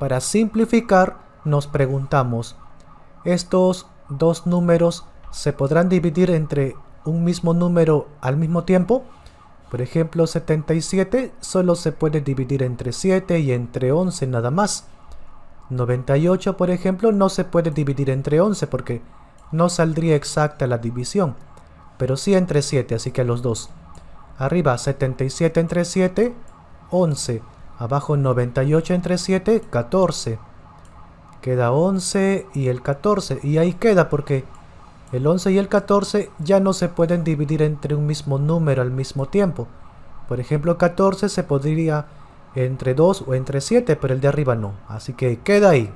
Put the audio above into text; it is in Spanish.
Para simplificar, nos preguntamos, ¿estos dos números se podrán dividir entre un mismo número al mismo tiempo? Por ejemplo, 77 solo se puede dividir entre 7 y entre 11 nada más. 98, por ejemplo, no se puede dividir entre 11 porque no saldría exacta la división, pero sí entre 7, así que los dos. Arriba 77 entre 7, 11. Abajo 98 entre 7, 14. Queda 11 y el 14. Y ahí queda porque el 11 y el 14 ya no se pueden dividir entre un mismo número al mismo tiempo. Por ejemplo, 14 se podría entre 2 o entre 7, pero el de arriba no. Así que queda ahí.